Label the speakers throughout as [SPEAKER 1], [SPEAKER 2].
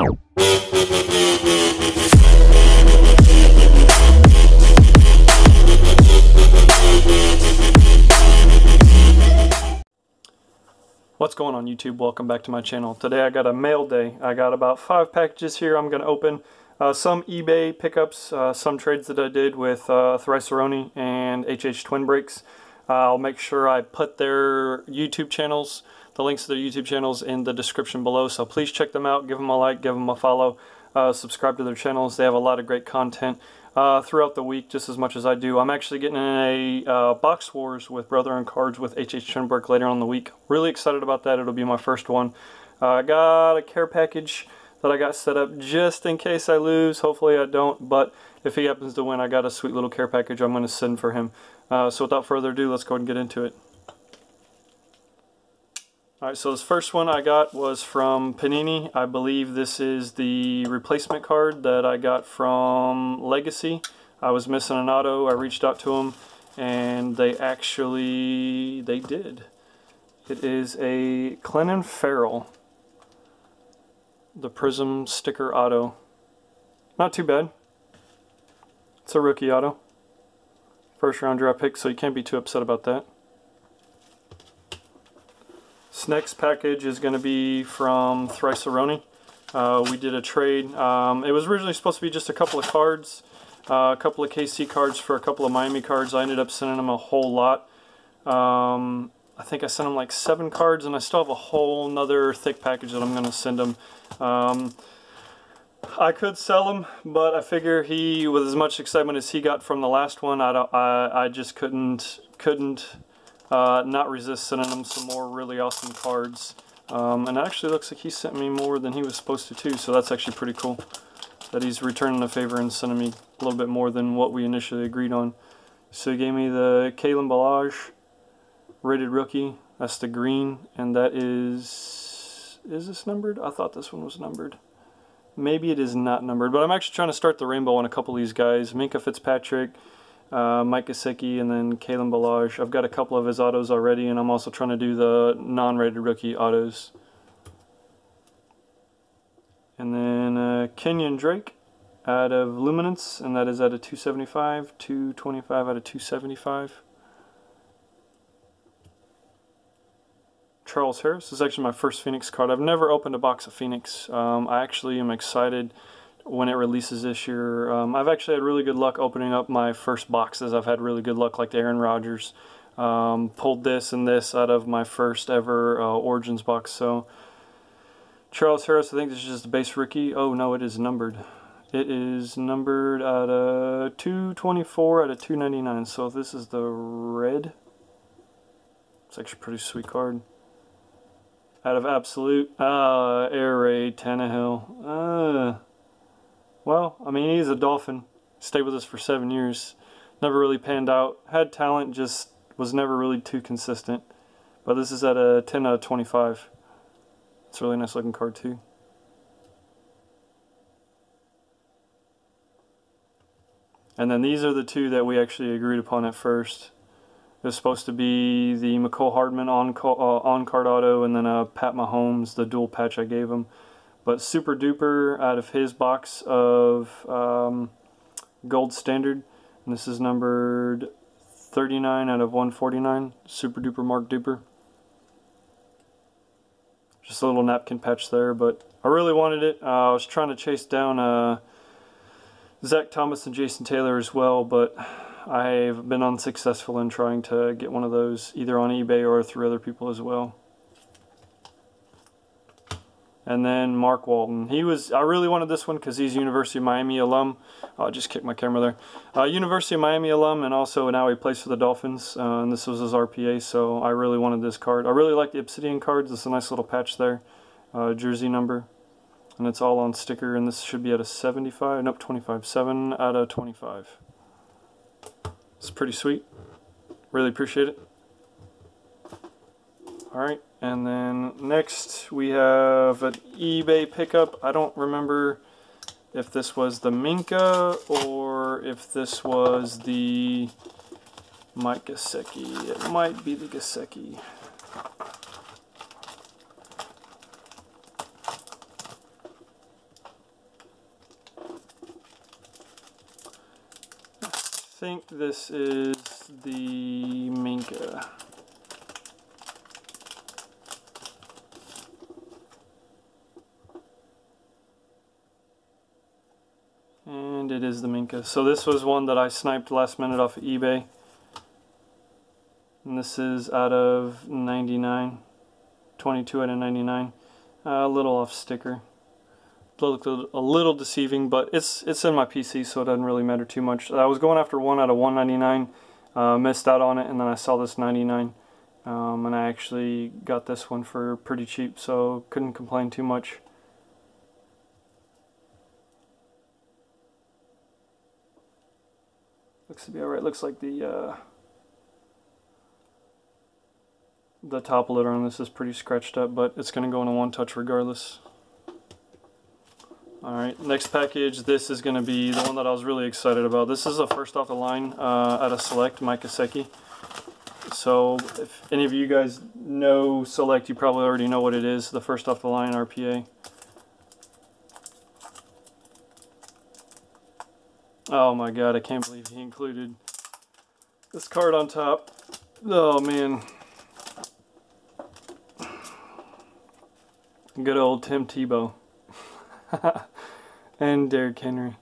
[SPEAKER 1] What's going on YouTube? Welcome back to my channel. Today I got a mail day. I got about five packages here I'm going to open. Uh, some eBay pickups, uh, some trades that I did with uh, Thricearoni and HH Twin Breaks. I'll make sure I put their YouTube channels, the links to their YouTube channels in the description below. So please check them out, give them a like, give them a follow, uh, subscribe to their channels. They have a lot of great content uh, throughout the week, just as much as I do. I'm actually getting in a uh, box wars with Brother and Cards with HH Break later on the week. Really excited about that. It'll be my first one. I got a care package that I got set up just in case I lose. Hopefully I don't, but if he happens to win, I got a sweet little care package I'm going to send for him. Uh, so without further ado, let's go ahead and get into it. Alright, so this first one I got was from Panini. I believe this is the replacement card that I got from Legacy. I was missing an auto. I reached out to them and they actually, they did. It is a Clelin Ferrell, the Prism sticker auto. Not too bad. It's a rookie auto. First round draft pick, so you can't be too upset about that. This next package is going to be from Thricearoni. Uh, we did a trade. Um, it was originally supposed to be just a couple of cards, uh, a couple of KC cards for a couple of Miami cards. I ended up sending them a whole lot. Um, I think I sent him like seven cards, and I still have a whole nother thick package that I'm going to send him. Um, I could sell him, but I figure he, with as much excitement as he got from the last one, I don't, I, I just couldn't, couldn't uh, not resist sending him some more really awesome cards. Um, and it actually looks like he sent me more than he was supposed to too, so that's actually pretty cool. That he's returning the favor and sending me a little bit more than what we initially agreed on. So he gave me the Kalen Ballage, rated rookie. That's the green, and that is, is this numbered? I thought this one was numbered. Maybe it is not numbered, but I'm actually trying to start the rainbow on a couple of these guys. Minkah Fitzpatrick, uh, Mike Gesicki, and then Kalen Ballage. I've got a couple of his autos already, and I'm also trying to do the non-rated rookie autos. And then uh, Kenyan Drake out of Luminance, and that is at a 275, 225 out of 275. Charles Harris. This is actually my first Phoenix card. I've never opened a box of Phoenix. Um, I actually am excited when it releases this year. Um, I've actually had really good luck opening up my first boxes. I've had really good luck like the Aaron Rodgers. Um, pulled this and this out of my first ever uh, Origins box. So Charles Harris, I think this is just a base rookie. Oh no, it is numbered. It is numbered at a 224 out of 299. So this is the red. It's actually a pretty sweet card out of absolute. Uh, air raid, Tannehill. Uh, well, I mean, he's a Dolphin. Stayed with us for seven years. Never really panned out. Had talent, just was never really too consistent. But this is at a 10 out of 25. It's a really nice looking card, too. And then these are the two that we actually agreed upon at first. It was supposed to be the Mecole Hardman on, uh, on card auto and then a Pat Mahomes, the dual patch I gave him. But Super Duper out of his box of um, Gold Standard. And this is numbered 39 out of 149. Super Duper Mark Duper. Just a little napkin patch there, but I really wanted it. Uh, I was trying to chase down uh, Zach Thomas and Jason Taylor as well, but I've been unsuccessful in trying to get one of those either on eBay or through other people as well. And then Mark Walton. He was, I really wanted this one because he's University of Miami alum. Oh, I just kicked my camera there. Uh, University of Miami alum and also now he plays for the Dolphins. Uh, and this was his RPA, so I really wanted this card. I really like the Obsidian cards. It's a nice little patch there. Uh, jersey number. And it's all on sticker, and this should be at a 75, nope, 25. 7 out of 25. It's pretty sweet. Really appreciate it. Alright, and then next we have an eBay pickup. I don't remember if this was the Minkah or if this was the Mike Gesicki. It might be the Gesicki. I think this is the Minkah. And it is the Minkah. So this was one that I sniped last minute off of eBay. And this is out of 99. 22 out of 99. Uh, a little off sticker. Looked a little deceiving, but it's it's in my PC, so it doesn't really matter too much. I was going after one out of 199, uh, missed out on it, and then I saw this 99, um, and I actually got this one for pretty cheap, so couldn't complain too much. Looks to be alright. Looks like the uh, the top loader on this is pretty scratched up, but it's going to go in a one touch regardless. Alright, next package, this is going to be the one that I was really excited about. This is the first off the line uh, out of Select, Mike Gesicki. So, if any of you guys know Select, you probably already know what it is, the first off the line RPA. Oh my god, I can't believe he included this card on top. Oh man. Good old Tim Tebow. and Derrick Henry.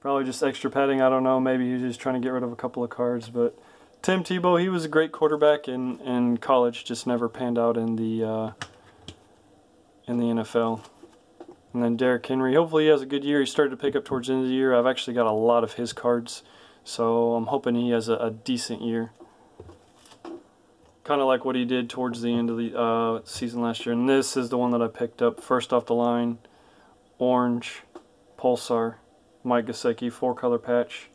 [SPEAKER 1] Probably just extra padding, I don't know. Maybe he's just trying to get rid of a couple of cards. But Tim Tebow, he was a great quarterback in, in college, just never panned out in the, uh, in the NFL. And then Derrick Henry, hopefully he has a good year. He started to pick up towards the end of the year. I've actually got a lot of his cards, so I'm hoping he has a, a decent year. Kind of like what he did towards the end of the uh, season last year. And this is the one that I picked up first off the line. Orange, Pulsar, Mike Gesicki, four color patch.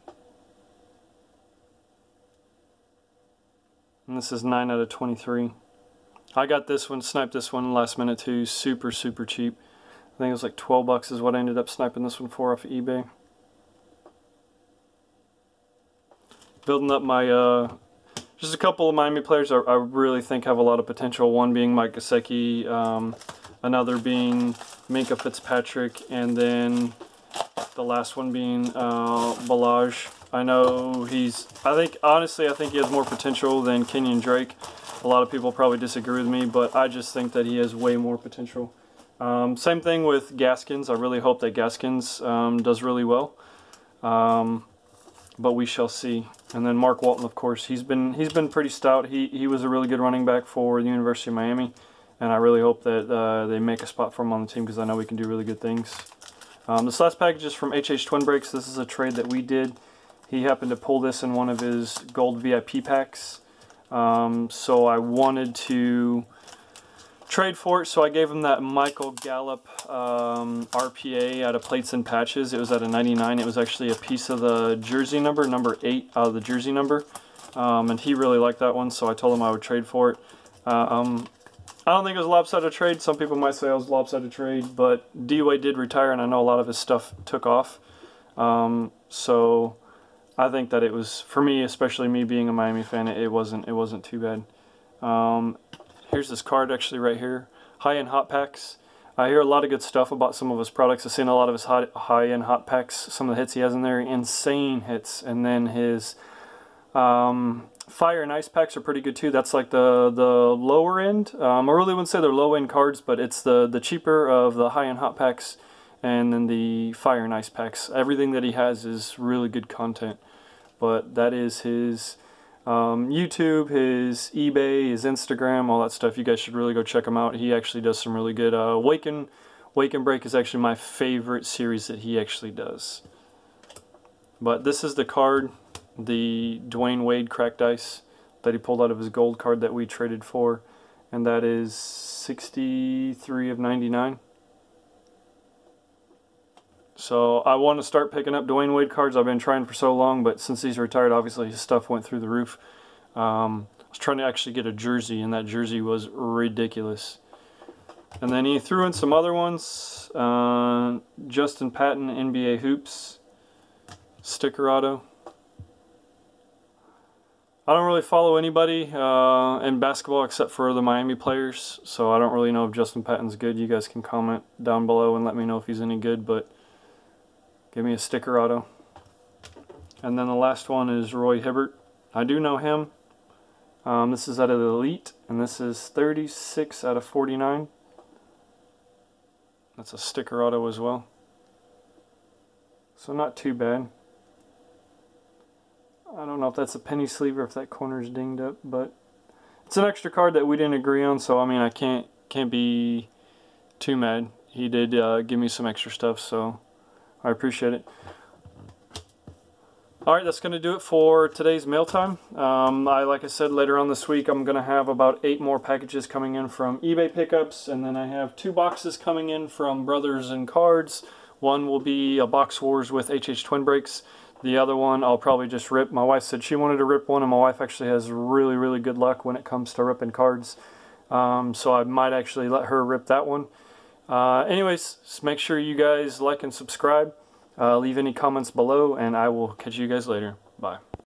[SPEAKER 1] And this is 9 out of 23. I got this one, sniped this one last minute too. Super, super cheap. I think it was like 12 bucks is what I ended up sniping this one for off of eBay. Building up my, uh, just a couple of Miami players I, I, really think have a lot of potential. One being Mike Gesicki, um, another being Minkah Fitzpatrick, and then the last one being uh, Ballage. I know he's, I think, honestly, I think he has more potential than Kenyan Drake. A lot of people probably disagree with me, but I just think that he has way more potential. Um, same thing with Gaskins. I really hope that Gaskins um, does really well. Um, but we shall see. And then Mark Walton, of course, he's been he's been pretty stout. He he was a really good running back for the University of Miami, and I really hope that uh, they make a spot for him on the team because I know we can do really good things. Um, this last package is from HH Twin Breaks. This is a trade that we did. He happened to pull this in one of his gold VIP packs, um, so I wanted to trade for it, so I gave him that Michael Gallup um, RPA out of plates and patches. It was at a 99. It was actually a piece of the jersey number, number 8 out of the jersey number. Um, and he really liked that one, so I told him I would trade for it. Uh, um, I don't think it was a lopsided trade. Some people might say it was a lopsided trade, but D-Wade did retire, and I know a lot of his stuff took off. Um, so I think that it was, for me, especially me being a Miami fan, it, it wasn't, it wasn't too bad. Here's this card actually right here. High-end hot packs. I hear a lot of good stuff about some of his products. I've seen a lot of his high-end hot packs. Some of the hits he has in there, insane hits. And then his um, fire and ice packs are pretty good too. That's like the the lower end. Um, I really wouldn't say they're low-end cards, but it's the the cheaper of the high-end hot packs, and then the fire and ice packs. Everything that he has is really good content. But that is his um, YouTube, his eBay, his Instagram, all that stuff. You guys should really go check him out. He actually does some really good. Uh, Wake and Wake and Break is actually my favorite series that he actually does. But this is the card, the Dwyane Wade cracked ice that he pulled out of his gold card that we traded for, and that is 63 of 99. So I want to start picking up Dwyane Wade cards. I've been trying for so long, but since he's retired, obviously his stuff went through the roof. Um, I was trying to actually get a jersey, and that jersey was ridiculous. And then he threw in some other ones. Uh, Justin Patton, NBA Hoops, sticker auto. I don't really follow anybody uh, in basketball except for the Miami players, so I don't really know if Justin Patton's good. You guys can comment down below and let me know if he's any good, but Give me a sticker auto. And then the last one is Roy Hibbert. I do know him. Um, this is out of the Elite, and this is 36 out of 49. That's a sticker auto as well. So not too bad. I don't know if that's a penny sleeve or if that corner's dinged up, but it's an extra card that we didn't agree on, so I mean I can't can't be too mad. He did uh, give me some extra stuff, so I appreciate it. Alright, that's going to do it for today's mail time. Um, I, like I said, later on this week I'm going to have about eight more packages coming in from eBay pickups, and then I have two boxes coming in from Brothers in Cards. One will be a Box Wars with HH Twin Breaks. The other one I'll probably just rip. My wife said she wanted to rip one, and my wife actually has really, really good luck when it comes to ripping cards. Um, so I might actually let her rip that one. Uh, anyways, make sure you guys like and subscribe. Uh, leave any comments below, and I will catch you guys later. Bye.